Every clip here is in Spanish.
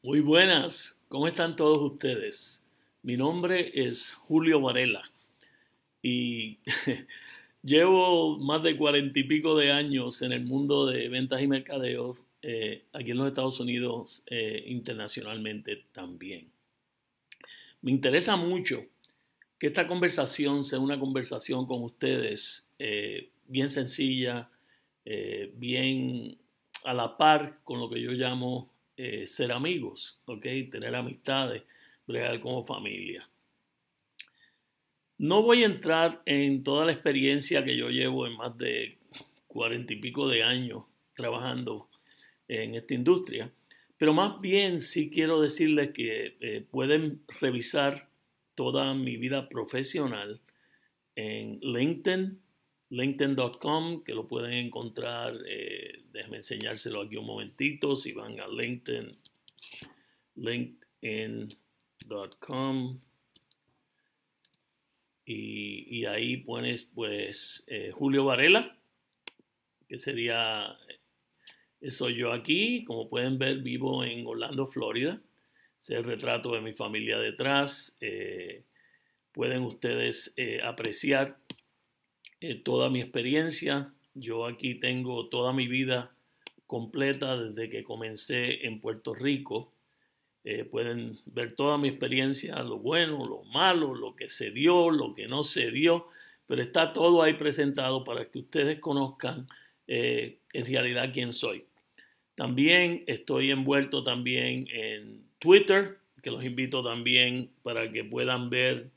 Muy buenas, ¿cómo están todos ustedes? Mi nombre es Julio Varela y llevo más de cuarenta y pico de años en el mundo de ventas y mercadeos eh, aquí en los Estados Unidos eh, internacionalmente también. Me interesa mucho que esta conversación sea una conversación con ustedes eh, bien sencilla, bien a la par con lo que yo llamo eh, ser amigos, ¿ok? Tener amistades, bregar como familia. No voy a entrar en toda la experiencia que yo llevo en más de cuarenta y pico de años trabajando en esta industria, pero más bien sí quiero decirles que eh, pueden revisar toda mi vida profesional en LinkedIn, LinkedIn.com, que lo pueden encontrar, eh, déjenme enseñárselo aquí un momentito, si van a LinkedIn, LinkedIn.com, y, ahí pones pues eh, Julio Varela, que sería, eso yo aquí, como pueden ver, vivo en Orlando, Florida, ese el retrato de mi familia detrás, eh, pueden ustedes apreciar eh, toda mi experiencia. Yo aquí tengo toda mi vida completa desde que comencé en Puerto Rico. Eh, pueden ver toda mi experiencia, lo bueno, lo malo, lo que se dio, lo que no se dio, pero está todo ahí presentado para que ustedes conozcan eh, en realidad quién soy. También estoy envuelto también en Twitter, que los invito también para que puedan ver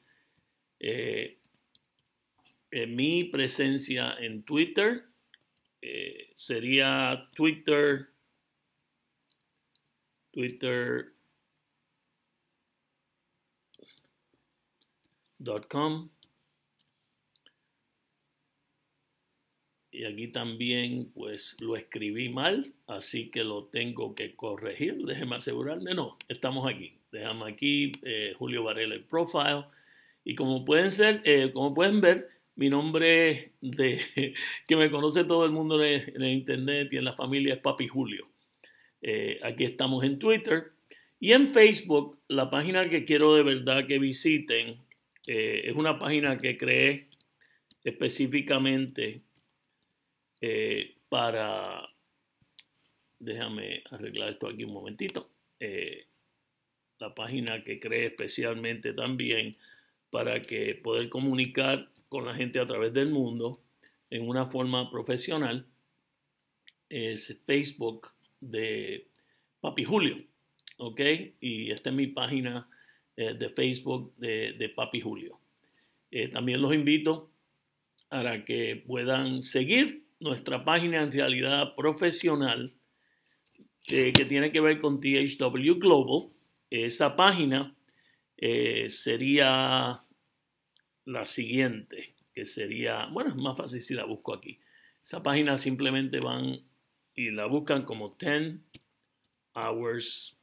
mi presencia en Twitter eh, sería Twitter, twitter.com. Y aquí también pues lo escribí mal, así que lo tengo que corregir. Déjeme asegurarme, no, estamos aquí. Déjame aquí eh, Julio Varela el profile. Y como pueden ser, como pueden ver, mi nombre de que me conoce todo el mundo en el internet y en la familia es Papi Julio. Eh, aquí estamos en Twitter y en Facebook. La página que quiero de verdad que visiten eh, es una página que creé específicamente eh, para. Déjame arreglar esto aquí un momentito. la página que creé especialmente también para que poder comunicar con la gente a través del mundo en una forma profesional es Facebook de Papi Julio, ¿ok? Y esta es mi página eh, de Facebook de, Papi Julio. Eh, también los invito a que puedan seguir nuestra página en realidad profesional que tiene que ver con THW Global. Esa página eh, sería la siguiente, que sería, bueno, es más fácil si la busco aquí. Esa página simplemente van y la buscan como 10 hours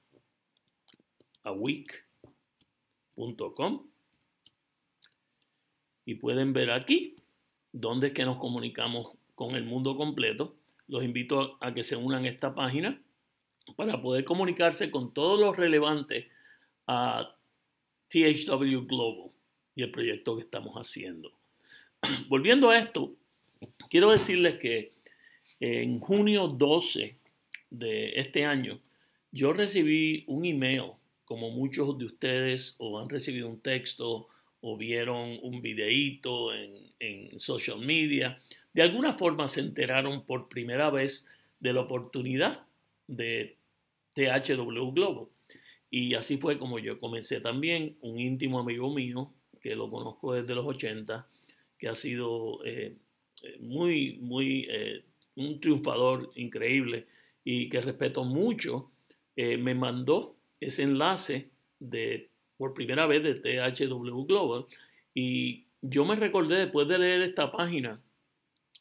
a week.com y pueden ver aquí dónde es que nos comunicamos con el mundo completo. Los invito a que se unan a esta página para poder comunicarse con todos los relevantes a THW Global y el proyecto que estamos haciendo. Volviendo a esto, quiero decirles que en junio 12 de este año, yo recibí un email, como muchos de ustedes o han recibido un texto o vieron un videíto en, en social media, de alguna forma se enteraron por primera vez de la oportunidad de THW Global. Y así fue como yo comencé también. Un íntimo amigo mío que lo conozco desde los 80, que ha sido eh, muy, muy, eh, un triunfador increíble y que respeto mucho, eh, me mandó ese enlace de, por primera vez de THW Global y yo me recordé después de leer esta página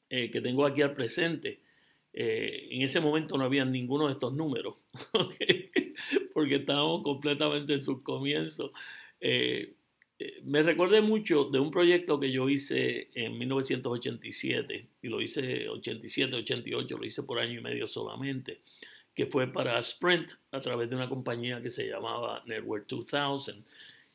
que tengo aquí al presente, en ese momento no había ninguno de estos números, porque estábamos completamente en sus comienzos. Eh, me recordé mucho de un proyecto que yo hice en 1987 y lo hice 87, 88, lo hice por año y medio solamente, que fue para Sprint a través de una compañía que se llamaba Network 2000.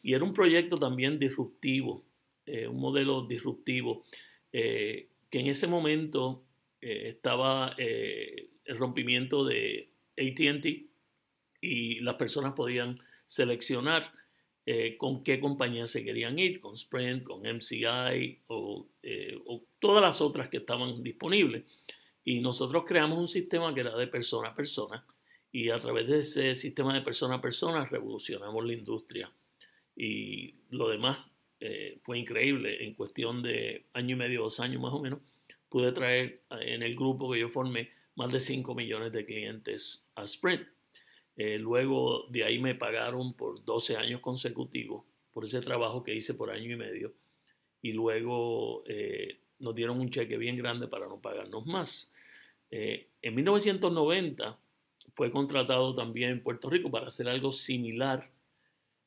Y era un proyecto también disruptivo, eh, un modelo disruptivo, eh, que en ese momento eh, estaba el rompimiento de ATT y las personas podían seleccionar con qué compañía se querían ir, con Sprint, con MCI o, o todas las otras que estaban disponibles. Y nosotros creamos un sistema que era de persona a persona y a través de ese sistema de persona a persona revolucionamos la industria. Y lo demás eh, fue increíble. En cuestión de año y medio, dos años más o menos, pude traer eh, en el grupo que yo formé más de 5 millones de clientes a Sprint. Eh, luego de ahí me pagaron por 12 años consecutivos por ese trabajo que hice por año y medio. Y luego nos dieron un cheque bien grande para no pagarnos más. Eh, en 1990 fue contratado también en Puerto Rico para hacer algo similar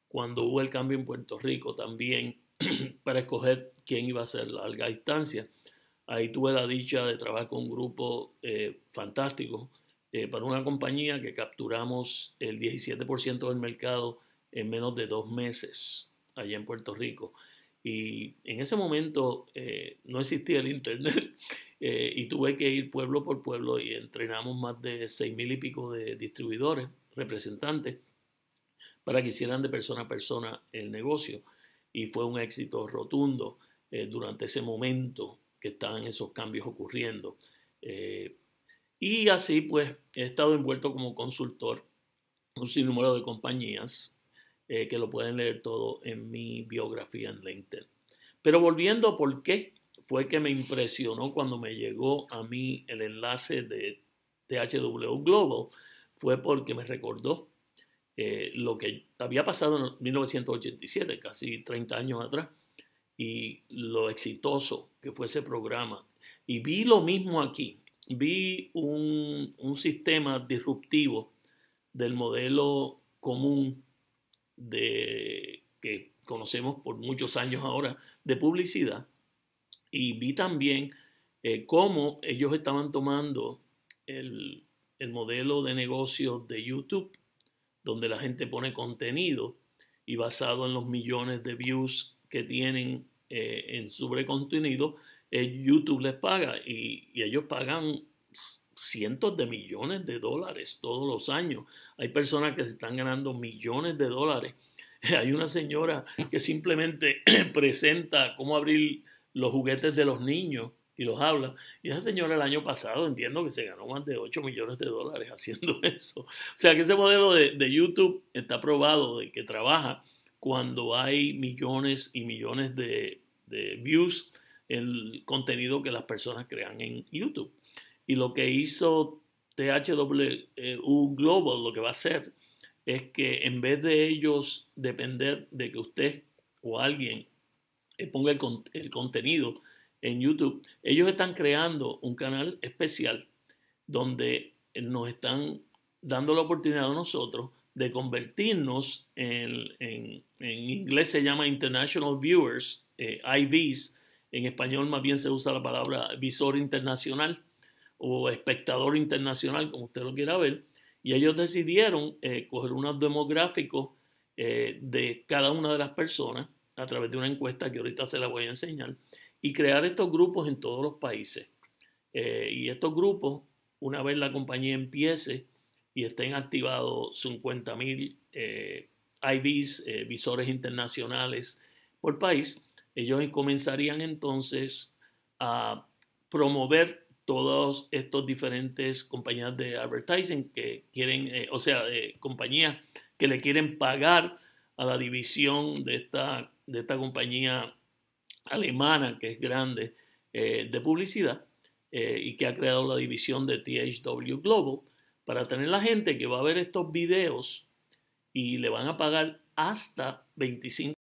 cuando hubo el cambio en Puerto Rico también para escoger quién iba a ser la larga distancia. Ahí tuve la dicha de trabajar con un grupo eh, fantástico eh, para una compañía que capturamos el 17% del mercado en menos de dos meses allá en Puerto Rico. Y en ese momento eh, no existía el Internet eh, y tuve que ir pueblo por pueblo y entrenamos más de seis mil y pico de distribuidores, representantes, para que hicieran de persona a persona el negocio. Y fue un éxito rotundo eh, durante ese momento que estaban esos cambios ocurriendo. Y así pues he estado envuelto como consultor un sinnúmero de compañías eh, que lo pueden leer todo en mi biografía en LinkedIn. Pero volviendo a por qué fue que me impresionó cuando me llegó a mí el enlace de THW Global, fue porque me recordó eh, lo que había pasado en 1987, casi 30 años atrás, y lo exitoso que fue ese programa. Y vi lo mismo aquí, vi un, un sistema disruptivo del modelo común de, que conocemos por muchos años ahora de publicidad. Y vi también eh, cómo ellos estaban tomando el, el modelo de negocio de YouTube, donde la gente pone contenido y basado en los millones de views que tienen eh, en sobre contenido, eh, YouTube les paga y, ellos pagan cientos de millones de dólares todos los años. Hay personas que se están ganando millones de dólares. Hay una señora que simplemente presenta cómo abrir los juguetes de los niños y los habla. Y esa señora el año pasado entiendo que se ganó más de 8 millones de dólares haciendo eso. O sea que ese modelo de, YouTube está probado de que trabaja cuando hay millones y millones de, views el contenido que las personas crean en YouTube. Y lo que hizo THW Global, lo que va a hacer, es que en vez de ellos depender de que usted o alguien eh, ponga el, contenido en YouTube, ellos están creando un canal especial donde nos están dando la oportunidad a nosotros de convertirnos en, en, inglés se llama International Viewers, eh, IVs, en español más bien se usa la palabra visor internacional, o espectador internacional, como usted lo quiera ver, y ellos decidieron eh, coger unos demográficos eh, de cada una de las personas a través de una encuesta que ahorita se la voy a enseñar y crear estos grupos en todos los países. Eh, y estos grupos, una vez la compañía empiece y estén activados 50 mil IVs, visores internacionales por país, ellos comenzarían entonces a promover todos estos diferentes compañías de advertising que quieren, eh, o sea, compañías que le quieren pagar a la división de esta, de esta compañía alemana que es grande eh, de publicidad eh, y que ha creado la división de THW Global para tener la gente que va a ver estos videos y le van a pagar hasta 25